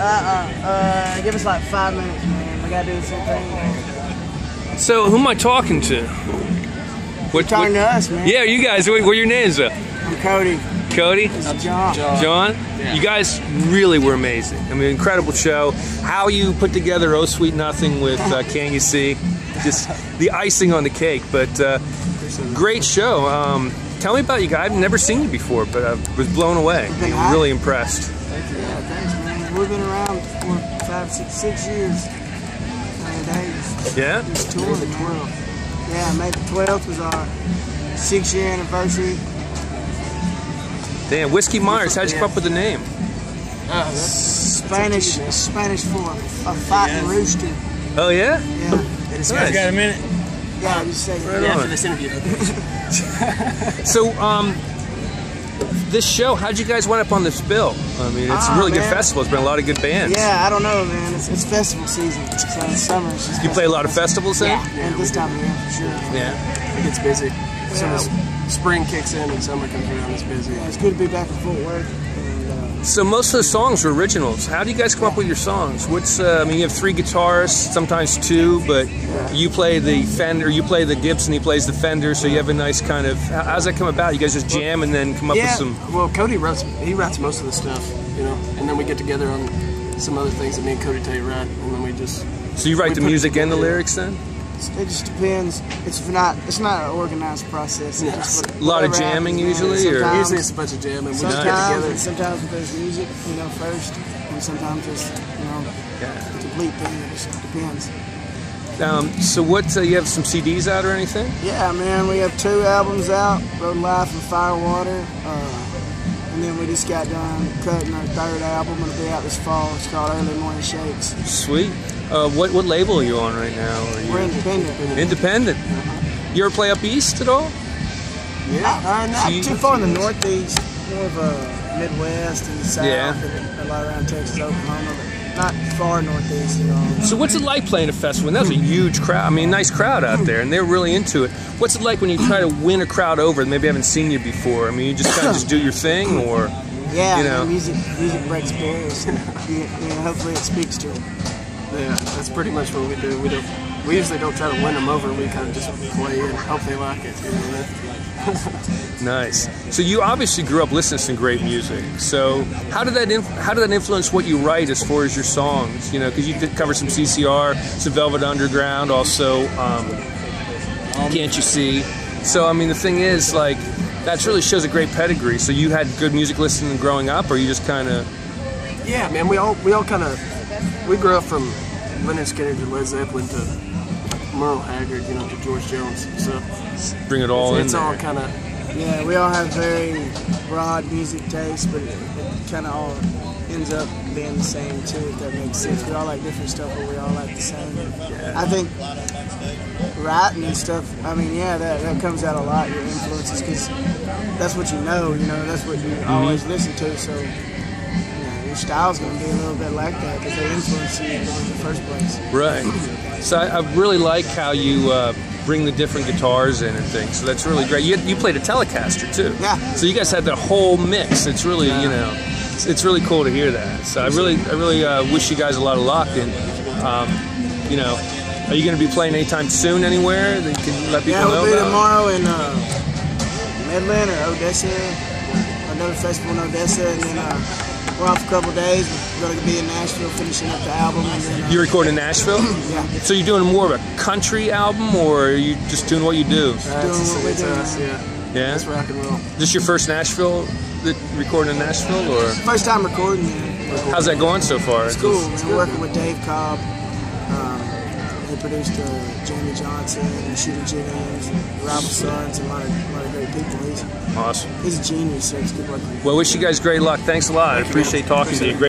Uh, uh, uh, give us like five minutes, man. We gotta do something. So, who am I talking to? What, Talking to us, man. Yeah, you guys. What, what are your names? Uh, I'm Cody. Cody, This is John. John. You guys really were amazing. I mean, incredible show. How you put together "Oh Sweet Nothing" with uh, "Can't You See"? Just the icing on the cake. But uh, great show. Um, tell me about you guys. I've never seen you before, but I was blown away. Really impressed. Yeah, thanks, man. We've been around for five, six, six years. Nine days. Yeah. Just touring, man. Yeah, May the 12th was our six year anniversary. Damn, Whiskey Myers. How'd you come up with the name? Spanish, Spanish for a fighting rooster. Oh yeah. Yeah. Nice. Got a minute? Yeah, just say Right Yeah, on. after this interview. So, um, this show, how'd you guys wind up on this bill? I mean, it's a Ah, really good festival. It's been a lot of good bands. Yeah, I don't know, man. It's, it's festival season, so in summer it's just You play a lot of festivals then? Yeah, and this time of year for sure. Yeah. It gets busy. So Yeah. as spring kicks in and summer comes around, it's busy. Yeah, it's good to be back in Fort Worth. So most of the songs are originals. How do you guys come up with your songs? What's uh, I mean, you have three guitarists, sometimes two, but you play the Fender, you play the Gibson, he plays the Fender, so you have a nice kind of. how- How's that come about? You guys just jam and then come up yeah. with some. Well, Cody writes. He writes most of the stuff, you know, and then we get together on some other things that me and Cody Tate write, and then we just. So you write the music and the lyrics then? It's- it just depends. It's not. It's not an organized process. It's Yeah. just A lot of jamming happens, man. usually, or- Usually it's a bunch of jamming. We just get Sometimes, together. and sometimes there's music, you know, first, and sometimes it's, you know, Yeah. a complete thing. It just depends. Um, so what? Uh, you have some CDs out or anything? Yeah, man, we have two albums out, Road Life and Firewater. Uh, and then we just got done cutting our third album. It'll be out this fall. It's called Early Morning Shakes. Sweet. Uh, what what label are you on right now? Are you We're independent. independent? You ever play up east at all? Not, uh, not you- too far in the northeast, more of a Midwest and south, Yeah. and a lot around Texas, Oklahoma, but not far northeast at all. So what's it like playing a festival? And that was a huge crowd. I mean, nice crowd out there, and they're really into it. What's it like when you try to win a crowd over that maybe haven't seen you before? I mean, you just kind of just do your thing, or Yeah, You know. music music breaks barriers. and, you you know, hopefully it speaks to them. Yeah, that's pretty much what we do. We don't. We usually don't try to win them over. We kind of just play and hope they like it. You know, nice. So you obviously grew up listening to some great music. So how did that inf- how did that influence what you write as far as your songs? You know, because you did cover some CCR, some Velvet Underground, also um, Can't You See? So I mean, the thing is, like, that really shows a great pedigree. So you had good music listening growing up, or you just kind of Yeah, man, we all we all kind of we grew up from Lynyrd Skynyrd to Led Zeppelin to Merle Haggard, you know, to George Jones. So bring it all in it's there. all kind of Yeah, we all have very broad music tastes, but it, it kind of all ends up being the same too, if that makes sense. We all like different stuff, but we all like the same. I think writing and stuff, I mean, yeah, that, that comes out a lot, your influences, because that's what you know, you know, that's what you mm-hmm. always listen to, so you know, your style's going to be a little bit like that because they influence you in the first place. Right. So I, I really like how you uh, bring the different guitars in and things. So that's really great. You, you played a Telecaster too. Yeah. So you guys had the whole mix. It's really you know, it's, it's really cool to hear that. So I really I really uh, wish you guys a lot of luck and um, you know, are you going to be playing anytime soon anywhere that you can let people Yeah, know we'll be about? tomorrow in uh, Midland or Odessa, another festival in Odessa, and then uh, we're off a couple days. We're going to be in Nashville finishing up the album. And then, uh, You're recording in Nashville. Yeah. So you're doing more of a country album, or are you just doing what you do? that's, Doing what we're it's doing, us. Yeah, Yeah. it's rock and roll. This your first Nashville, that recording in Nashville, or First time recording, man. how's that going so far? It's cool. man. working with Dave Cobb. They produced uh, Jamey Johnson and Shooter Jennings, and Rival Sons, and a lot of, a lot of great people. He's, Awesome. he's a genius, so it's good working with him. Well, wish you guys great luck. Thanks a lot. I appreciate talking to you. Great